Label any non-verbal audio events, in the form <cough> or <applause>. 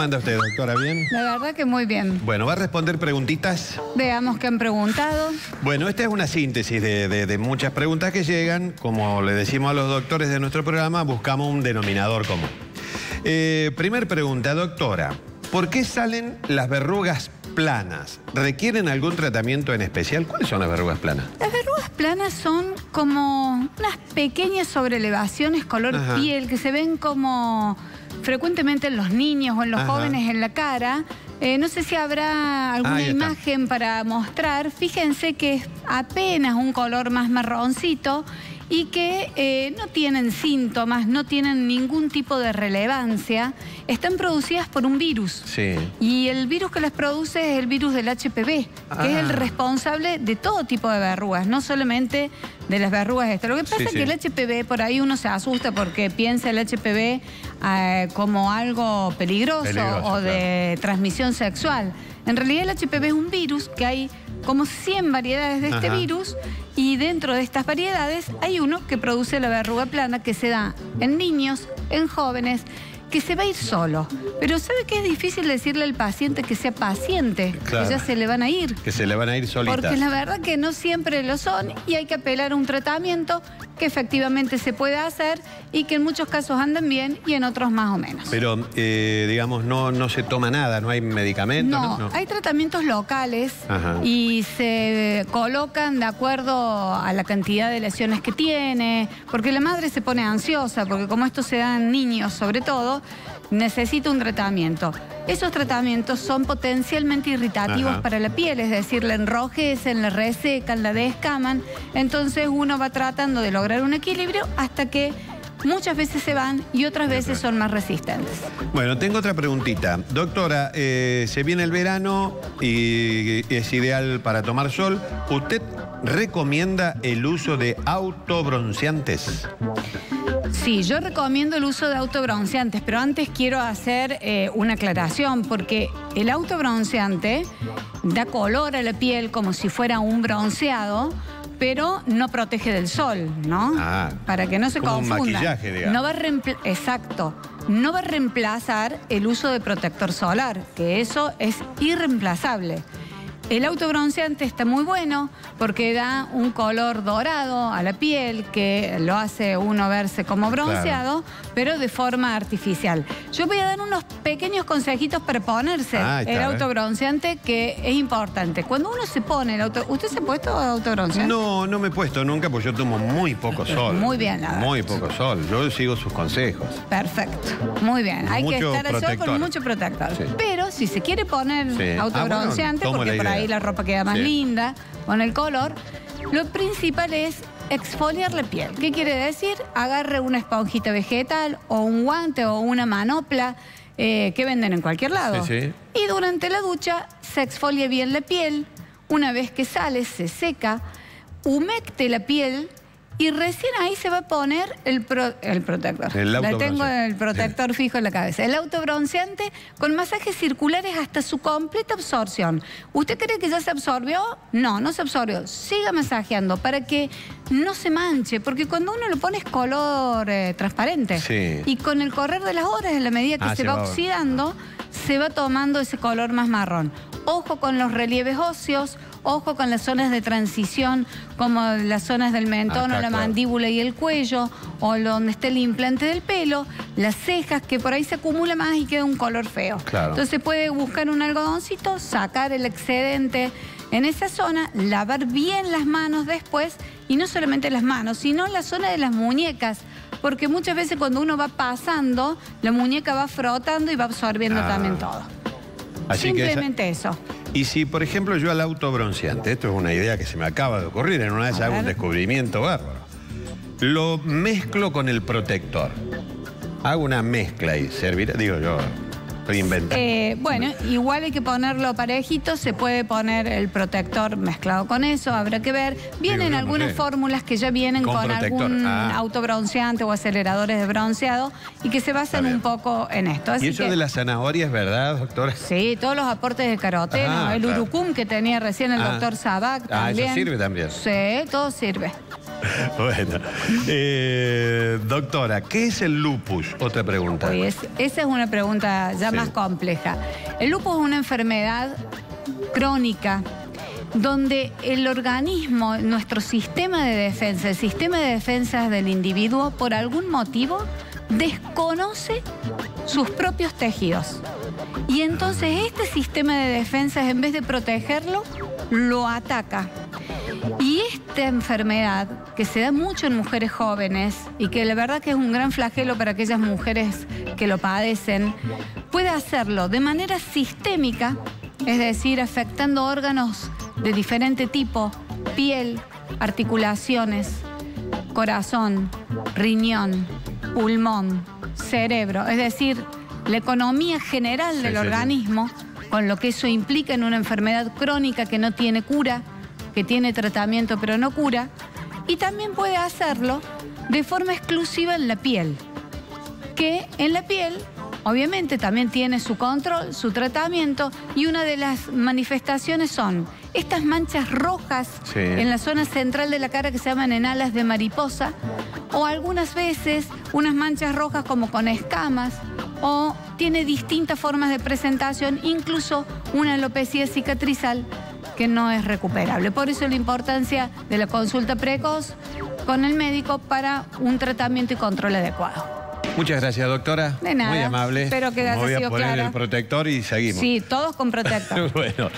¿Cómo anda usted, doctora? ¿Bien? La verdad que muy bien. Bueno, ¿va a responder preguntitas? Veamos qué han preguntado. Bueno, esta es una síntesis de, muchas preguntas que llegan. Como le decimos a los doctores de nuestro programa, buscamos un denominador común. Eh, primer pregunta, doctora. ¿Por qué salen las verrugas planas? ¿Requieren algún tratamiento en especial? ¿Cuáles son las verrugas planas? Las verrugas planas son como unas pequeñas sobrelevaciones color piel que se ven como frecuentemente en los niños o en los jóvenes en la cara. Eh, no sé si habrá alguna imagen para mostrar. Fíjense que es apenas un color más marroncito y que eh, no tienen síntomas, no tienen ningún tipo de relevancia, están producidas por un virus. Sí. Y el virus que las produce es el virus del HPV, que es el ah. responsable de todo tipo de verrugas, no solamente de las verrugas estas. Lo que pasa es que el HPV, por ahí uno se asusta porque piensa el HPV eh, como algo peligroso, o de transmisión sexual. En realidad el HPV es un virus que hay como 100 variedades de este virus y dentro de estas variedades hay uno que produce la verruga plana que se da en niños, en jóvenes, que se va a ir solo. Pero ¿sabe que es difícil decirle al paciente que sea paciente? Que ya se le van a ir. Que se le van a ir solitas. Porque la verdad que no siempre lo son y hay que apelar a un tratamiento que efectivamente se puede hacer y que en muchos casos andan bien y en otros más o menos. Pero, eh, digamos, no, no se toma nada, no hay medicamentos. No, hay tratamientos locales y se colocan de acuerdo a la cantidad de lesiones que tiene, porque la madre se pone ansiosa, porque como esto se da en niños sobre todo, necesita un tratamiento. Esos tratamientos son potencialmente irritativos para la piel, es decir, la enrojecen, la resecan, la descaman. Entonces uno va tratando de lograr un equilibrio hasta que muchas veces se van y otras veces son más resistentes. Bueno, tengo otra preguntita. Doctora, eh, se viene el verano y es ideal para tomar sol. ¿Usted recomienda el uso de autobronceantes? Sí, yo recomiendo el uso de autobronceantes, pero antes quiero hacer eh, una aclaración, porque el autobronceante da color a la piel como si fuera un bronceado, pero no protege del sol, ¿no? Ah, Para que no se como confunda. Un maquillaje, digamos. No va a Exacto. No va a reemplazar el uso de protector solar, que eso es irreemplazable. El autobronceante está muy bueno porque da un color dorado a la piel que lo hace uno verse como bronceado, pero de forma artificial. Yo voy a dar unos pequeños consejitos para ponerse ah, el autobronceante que es importante. Cuando uno se pone el auto... ¿Usted se ha puesto autobronceante? No, no me he puesto nunca porque yo tomo muy poco <laughs> sol. Muy bien, la Muy poco sol. Yo sigo sus consejos. Perfecto. Muy bien. Hay que estar al sol con mucho protector. Pero si se quiere poner ah, autobronceante, porque por ahí y la ropa queda más linda con el color. Lo principal es exfoliar la piel. ¿Qué quiere decir? Agarre una esponjita vegetal o un guante o una manopla eh, que venden en cualquier lado. Y durante la ducha se exfolia bien la piel. Una vez que sale, se seca, humecte la piel y recién ahí se va a poner el, el protector. El tengo el protector fijo en la cabeza. El autobronceante con masajes circulares hasta su completa absorción. ¿Usted cree que ya se absorbió? No, no se absorbió. Siga masajeando para que no se manche, porque cuando uno lo pone es color eh, transparente. Y con el correr de las horas, en la medida que ah, se, va oxidando, se va tomando ese color más marrón. Ojo con los relieves óseos, ojo con las zonas de transición, como las zonas del mentón o la mandíbula y el cuello, o donde está el implante del pelo, las cejas, que por ahí se acumula más y queda un color feo. Entonces puede buscar un algodoncito, sacar el excedente en esa zona, lavar bien las manos después, y no solamente las manos, sino la zona de las muñecas, porque muchas veces cuando uno va pasando, la muñeca va frotando y va absorbiendo ah. también todo. Simplemente eso. Y si, por ejemplo, yo al autobronceante, esto es una idea que se me acaba de ocurrir, en una vez hago un descubrimiento bárbaro, lo mezclo con el protector. Hago una mezcla y servirá, digo yo, eh, bueno, igual hay que ponerlo parejito, se puede poner el protector mezclado con eso, habrá que ver. Vienen algunas fórmulas que ya vienen con, algún ah. autobronceante o aceleradores de bronceado y que se basan un poco en esto. ¿Y eso de la zanahoria es verdad, doctora? Sí, todos los aportes de caroteno, ah, el urucum que tenía recién el ah. doctor Sabac también. Ah, eso sirve también. Sí, todo sirve. <laughs> bueno. Eh, doctora, ¿qué es el lupus? Otra pregunta. Pues esa es una pregunta ya Sí. más compleja. El lupus es una enfermedad crónica donde el organismo, nuestro sistema de defensa, el sistema de defensa del individuo, por algún motivo, desconoce sus propios tejidos. Y entonces este sistema de defensas, en vez de protegerlo, lo ataca. Y esta enfermedad, que se da mucho en mujeres jóvenes y que la verdad que es un gran flagelo para aquellas mujeres que lo padecen, puede hacerlo de manera sistémica, es decir, afectando órganos de diferente tipo, piel, articulaciones, corazón, riñón, pulmón, cerebro, es decir, la economía general del sí, sí. organismo, con lo que eso implica en una enfermedad crónica que no tiene cura, que tiene tratamiento pero no cura, y también puede hacerlo de forma exclusiva en la piel, que en la piel obviamente también tiene su control, su tratamiento, y una de las manifestaciones son estas manchas rojas Sí. en la zona central de la cara que se llaman enalas de mariposa, o algunas veces unas manchas rojas como con escamas, o tiene distintas formas de presentación, incluso una alopecia cicatrizal que no es recuperable. Por eso la importancia de la consulta precoz con el médico para un tratamiento y control adecuado. Muchas gracias, doctora. De nada. Muy amable. Espero que haya Me Voy a sido poner clara. el protector y seguimos. Sí, todos con protector. <laughs> bueno.